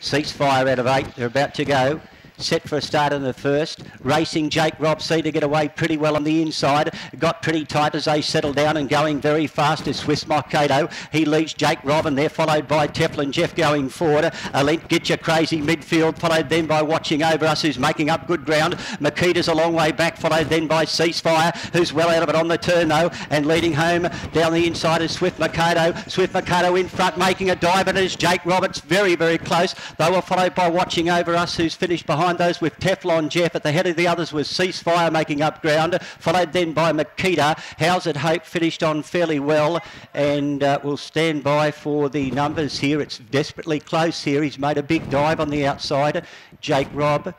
Ceasefire out of eight. They're about to go set for a start in the first. Racing Jake Rob C to get away pretty well on the inside. Got pretty tight as they settle down and going very fast is Swift Mikado. He leads Jake Rob and they're followed by Teflon Jeff going forward. A length get Your crazy midfield, followed then by Watching Over Us who's making up good ground. Makita's a long way back, followed then by Ceasefire who's well out of it on the turn though and leading home down the inside is Swift Mikado. Swift Mikado in front making a dive and it is Jake Roberts very, very close. They were followed by Watching Over Us who's finished behind behind those with Teflon Jeff. At the head of the others was Ceasefire making up ground, followed then by Makita. How's it Hope finished on fairly well and uh, will stand by for the numbers here. It's desperately close here. He's made a big dive on the outside. Jake Robb